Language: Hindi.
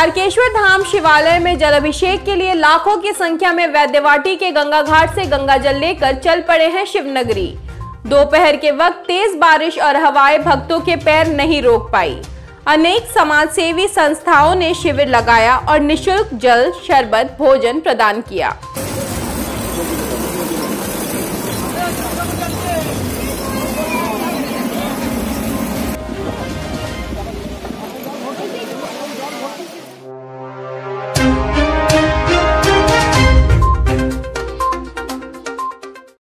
तारकेश्वर धाम शिवालय में जल अभिषेक के लिए लाखों की संख्या में वैद्यवाटी के गंगा घाट से गंगा जल लेकर चल पड़े हैं शिवनगरी। दोपहर के वक्त तेज बारिश और हवाएँ भक्तों के पैर नहीं रोक पाई। अनेक समाज सेवी संस्थाओं ने शिविर लगाया और निशुल्क जल, शरबत, भोजन प्रदान किया।